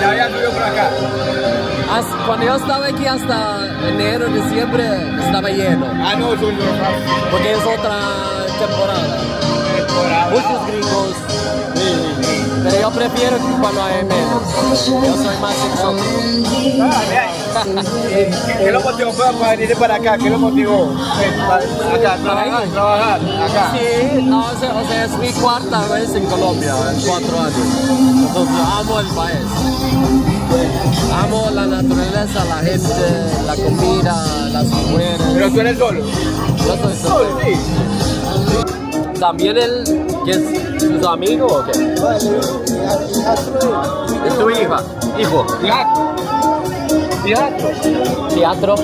ya había subido por acá. Cuando yo estaba aquí hasta enero, diciembre, estaba lleno. Ah, no, es lo Porque es otra temporada. Muchos gringos. Pero yo prefiero que cuando hay menos. Yo soy más exótico. Ah. ¿Qué, ¿Qué lo motivó para, venir para acá? ¿Qué lo motivó? Para- Acá, trabajar, trabajar, acá. Sí, no, o sea, o sea, es mi cuarta vez en Colombia en cuatro años. Entonces amo el país. Amo la naturaleza, la gente, la comida, las mujeres. Pero tú eres solo. Yo soy Solo, solo. sí. ¿También él, que es amigo o qué? ¿Es tu hija? Hijo. Teatro. Teatro. Teatro.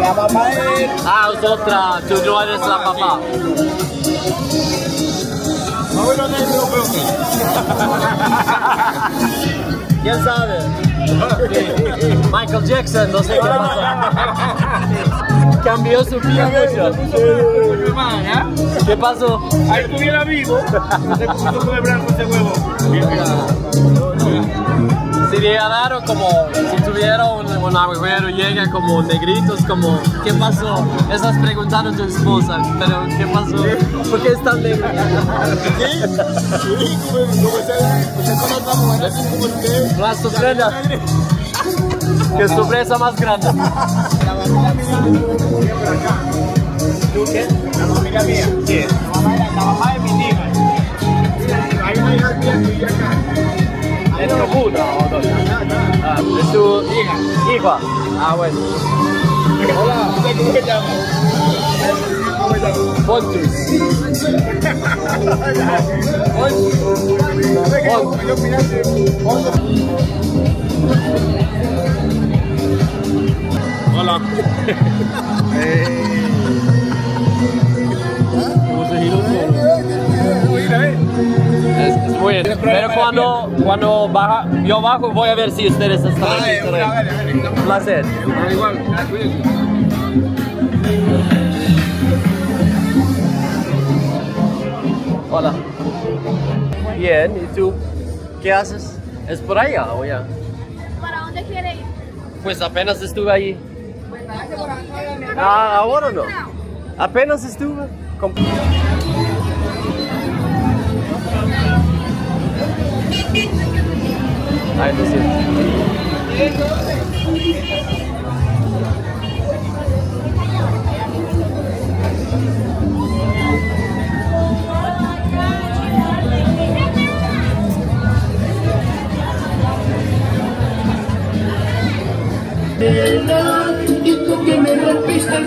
La mamá es... Ah, es otra. Tú no eres la papá. Abuelo negro, pero ¿Quién sabe? Michael Jackson, no sé qué pasó. Cambió su mucho. Hermana. ¿Qué pasó? Ahí estuviera vivo. Ese huevo. Sería raro como si tuviera un, agujero llega como negritos, como ¿qué pasó? Estás preguntando a tu esposa, pero ¿qué pasó? ¿Por qué es tan negro? La sorpresa. ¿Qué sorpresa más grande? ¿Tú qué? La familia mía. ¿Quién? La mamá, la mamá de mi hija. Hay una hija mía que vive acá. ¿Es tu puta o no? Ah, ¿Es tu hija? Hija. Ah, bueno. Hola. ¿Cómo te llamas? ¿Cómo te llamas? Pontus. Hola. Es, es muy bien. Pero cuando, cuando baja, yo bajo voy a ver si ustedes están aquí. Un placer. Igual. Hola. Bien, ¿y tú? ¿Qué haces? ¿Es por allá o ya? ¿Para dónde quiere ir? Pues apenas estuve allí. Ah, ahora no. Apenas estuve. Ay.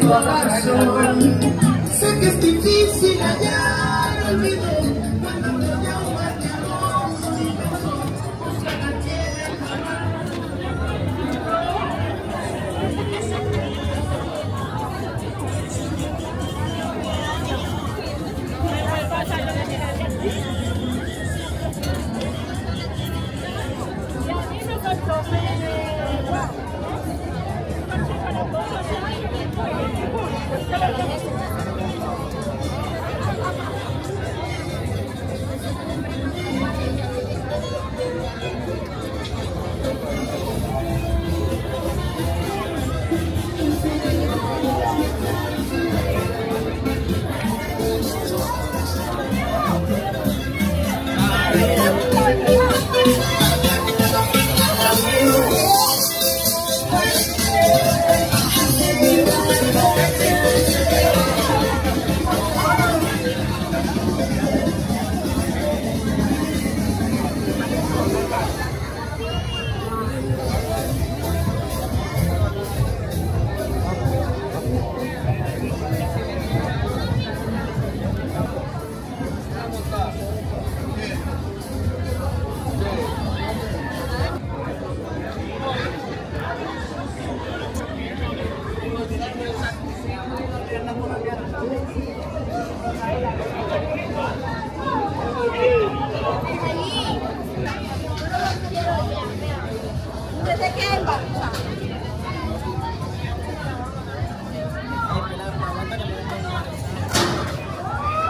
Corazón. Sé que es difícil hallar olvido Let's go.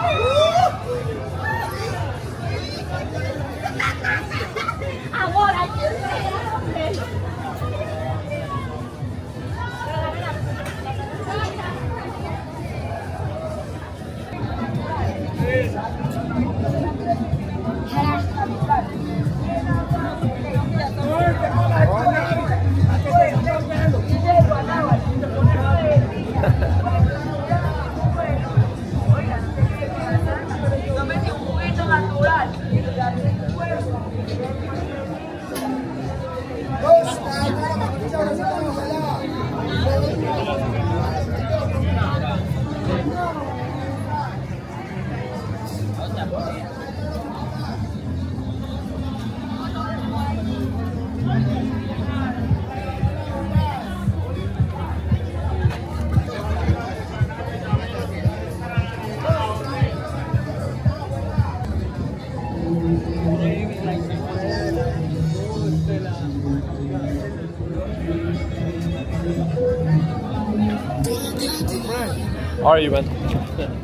Uh! are you in?